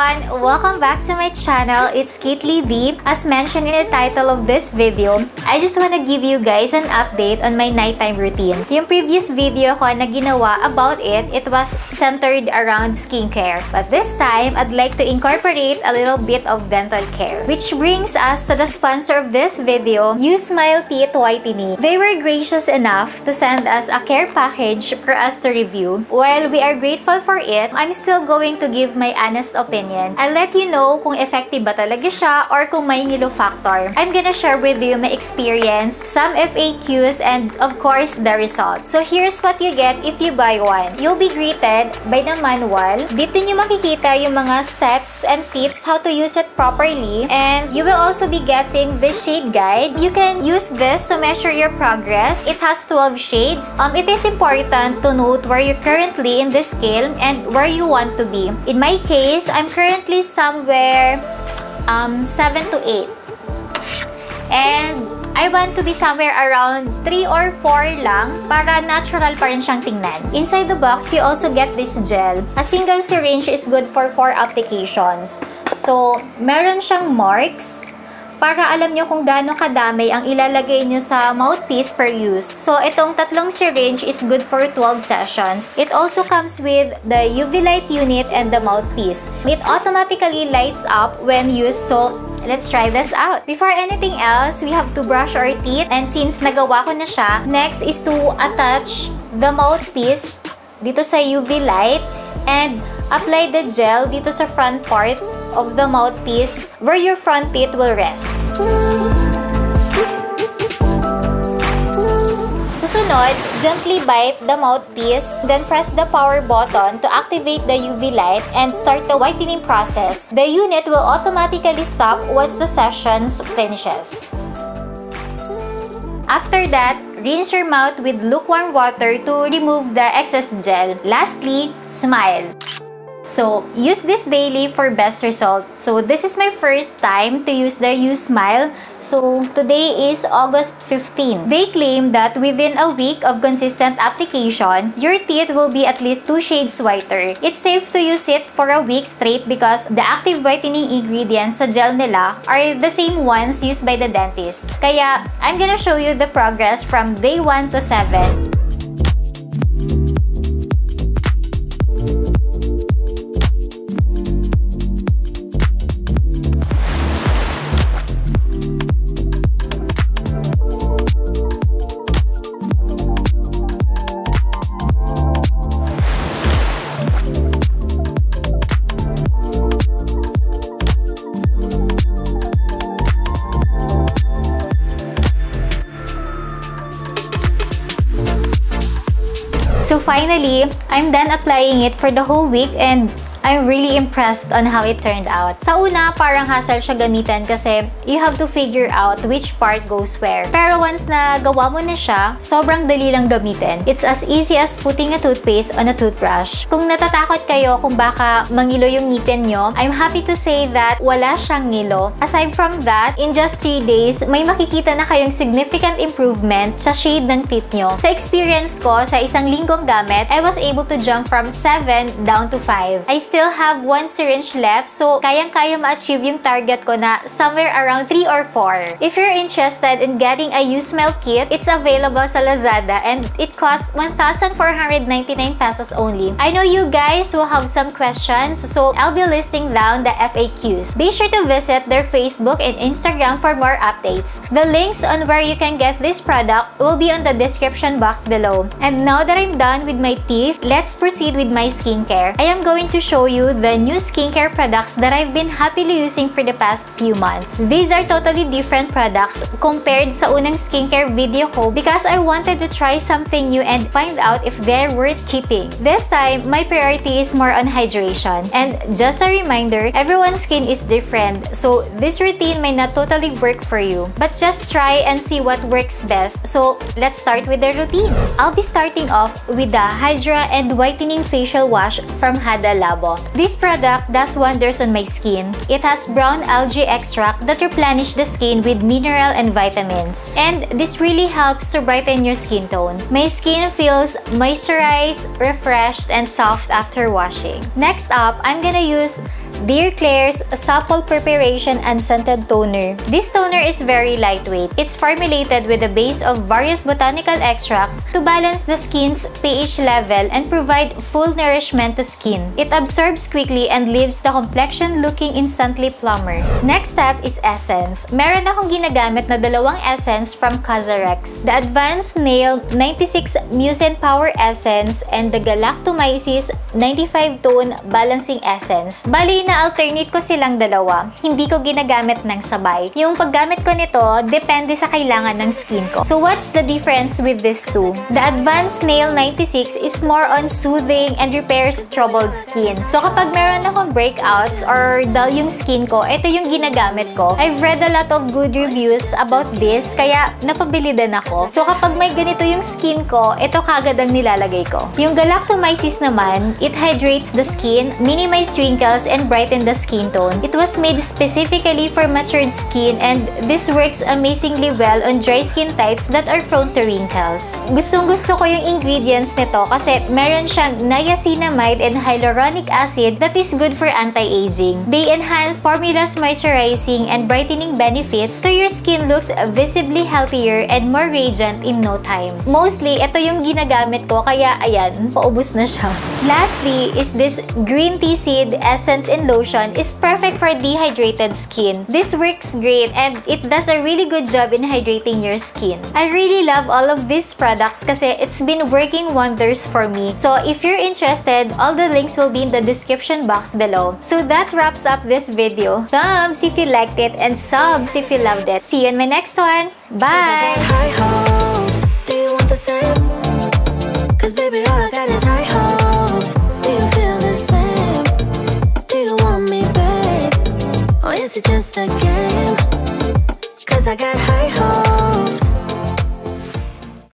everyone! Welcome back to my channel. It's Kitly Deep. As mentioned in the title of this video, I just want to give you guys an update on my nighttime routine. Yung previous video ko na ginawa about it, it was centered around skincare. But this time, I'd like to incorporate a little bit of dental care. Which brings us to the sponsor of this video, You Smile Teeth Whitening. They were gracious enough to send us a care package for us to review. While we are grateful for it, I'm still going to give my honest opinion. I'll let you know kung effective ba talaga siya or kung may ngilo factor. I'm gonna share with you my experience, some FAQs, and of course, the result. So here's what you get if you buy one. You'll be greeted by the manual. Dito nyo makikita yung mga steps and tips how to use it properly. And you will also be getting the shade guide. You can use this to measure your progress. It has 12 shades. Um, it is important to note where you're currently in the scale and where you want to be. In my case, I'm currently somewhere um, 7 to 8. And I want to be somewhere around 3 or 4 lang para natural pa rin siyang tingnan. Inside the box, you also get this gel. A single syringe is good for 4 applications. So, meron siyang marks para alam nyo kung gaano kadami ang ilalagay nyo sa mouthpiece per use. So, itong tatlong syringe is good for 12 sessions. It also comes with the UV light unit and the mouthpiece. It automatically lights up when used, so Let's try this out. Before anything else, we have to brush our teeth. And since nagawa ko na siya, next is to attach the mouthpiece dito sa UV light and apply the gel dito sa front part of the mouthpiece where your front teeth will rest. Susunod, gently bite the mouthpiece, then press the power button to activate the UV light and start the whitening process. The unit will automatically stop once the session finishes. After that, rinse your mouth with lukewarm water to remove the excess gel. Lastly, smile. So, use this daily for best result. So, this is my first time to use the You Smile. So, today is August 15. They claim that within a week of consistent application, your teeth will be at least 2 shades whiter. It's safe to use it for a week straight because the active whitening ingredients sa gel nila are the same ones used by the dentists. Kaya, I'm gonna show you the progress from day 1 to 7. So finally, I'm done applying it for the whole week and I'm really impressed on how it turned out. Sa una, parang hassle siya gamitan kasi you have to figure out which part goes where. Pero once na gawa mo na siya, sobrang dali lang gamitin. It's as easy as putting a toothpaste on a toothbrush. Kung natatakot kayo kung baka mangilo yung ngipin nyo, I'm happy to say that wala siyang ngilo. Aside from that, in just 3 days, may makikita na kayong significant improvement sa shade ng teeth nyo. Sa experience ko, sa isang linggong gamit, I was able to jump from 7 down to 5. I still have one syringe left, so kayang-kaya ma-achieve yung target ko na somewhere around 3 or 4. If you're interested in getting a U-Smell kit, it's available sa Lazada and it costs 1,499 pesos only. I know you guys will have some questions, so I'll be listing down the FAQs. Be sure to visit their Facebook and Instagram for more updates. The links on where you can get this product will be on the description box below. And now that I'm done with my teeth, let's proceed with my skincare. I am going to show show you the new skincare products that I've been happily using for the past few months. These are totally different products compared sa unang skincare video ko because I wanted to try something new and find out if they're worth keeping. This time, my priority is more on hydration. And just a reminder, everyone's skin is different, so this routine may not totally work for you. But just try and see what works best. So, let's start with the routine. I'll be starting off with the Hydra and Whitening Facial Wash from Hada Labo. This product does wonders on my skin. It has brown algae extract that replenish the skin with mineral and vitamins. And this really helps to brighten your skin tone. My skin feels moisturized, refreshed, and soft after washing. Next up, I'm gonna use Dear Claire's Supple Preparation Unscented Toner. This toner is very lightweight. It's formulated with a base of various botanical extracts to balance the skin's pH level and provide full nourishment to skin. It absorbs quickly and leaves the complexion looking instantly plumper. Next step is essence. Meron akong ginagamit na dalawang essence from Cazarex. The Advanced Nail 96 Mucin Power Essence and the Galactomyces 95 Tone Balancing Essence. Bali na alternate ko silang dalawa. Hindi ko ginagamit ng sabay. Yung paggamit ko nito, depende sa kailangan ng skin ko. So what's the difference with these two? The Advanced Nail 96 is more on soothing and repairs troubled skin. So kapag meron akong breakouts or dull yung skin ko, ito yung ginagamit ko. I've read a lot of good reviews about this, kaya napabili din ako. So kapag may ganito yung skin ko, ito kagad ang nilalagay ko. Yung Galactomyces naman, it hydrates the skin, minimize wrinkles, and brighten the skin tone. It was made specifically for matured skin and this works amazingly well on dry skin types that are prone to wrinkles. Gustong gusto ko yung ingredients nito kasi meron siyang niacinamide and hyaluronic acid that is good for anti-aging. They enhance formula's moisturizing and brightening benefits so your skin looks visibly healthier and more radiant in no time. Mostly, ito yung ginagamit ko kaya ayan, paubos na siya. Lastly is this green tea seed essence and lotion is perfect for dehydrated skin. This works great and it does a really good job in hydrating your skin. I really love all of these products kasi it's been working wonders for me. So if you're interested, all the links will be in the description box below. So that wraps up this video. Thumbs if you liked it and subs if you loved it. See you in my next one. Bye!